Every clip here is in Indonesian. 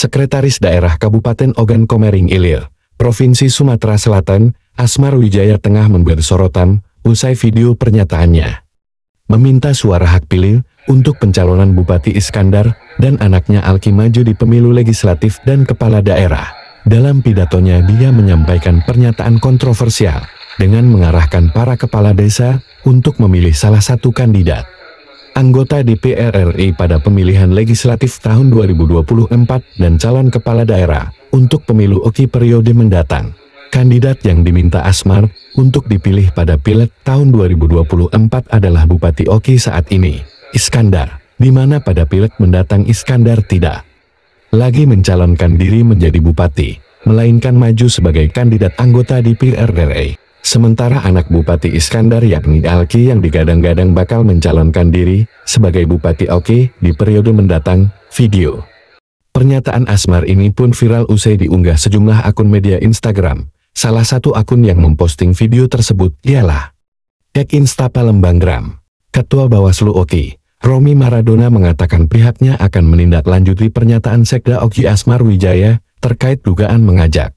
Sekretaris Daerah Kabupaten Ogan Komering Ilir, Provinsi Sumatera Selatan, Asmar Wijaya tengah memberi sorotan usai video pernyataannya. Meminta suara hak pilih untuk pencalonan Bupati Iskandar dan anaknya Alki maju di pemilu legislatif dan kepala daerah. Dalam pidatonya dia menyampaikan pernyataan kontroversial dengan mengarahkan para kepala desa untuk memilih salah satu kandidat anggota DPR RI pada pemilihan legislatif tahun 2024 dan calon kepala daerah untuk pemilu OKI periode mendatang. Kandidat yang diminta Asmar untuk dipilih pada pileg tahun 2024 adalah Bupati Oki saat ini, Iskandar, di mana pada pileg mendatang Iskandar tidak lagi mencalonkan diri menjadi bupati, melainkan maju sebagai kandidat anggota DPR RI. Sementara anak Bupati Iskandar yakni Alki yang digadang-gadang bakal mencalonkan diri sebagai Bupati Oke di periode mendatang, video. Pernyataan Asmar ini pun viral usai diunggah sejumlah akun media Instagram. Salah satu akun yang memposting video tersebut ialah Ek Insta Palembanggram. Ketua Bawaslu Oki, Romi Maradona mengatakan pihaknya akan menindaklanjuti pernyataan Sekda Oki Asmar Wijaya terkait dugaan mengajak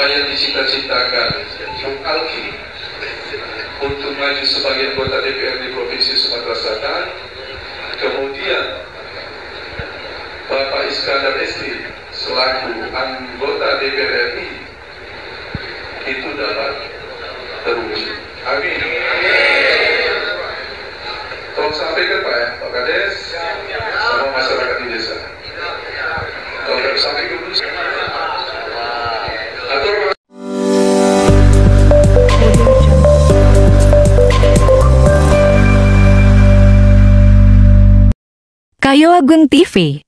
Apa yang dicita-citakan Alki untuk maju sebagai anggota DPR di Provinsi Sumatera Selatan. Kemudian Bapak Iskandar Esti selaku anggota DPR RI itu dapat terwujud. Amin. Tolong sampaikan Pak ya, Pak Kades, sama masyarakat di desa. Tolong sampaikan dulu. Kayo Agung TV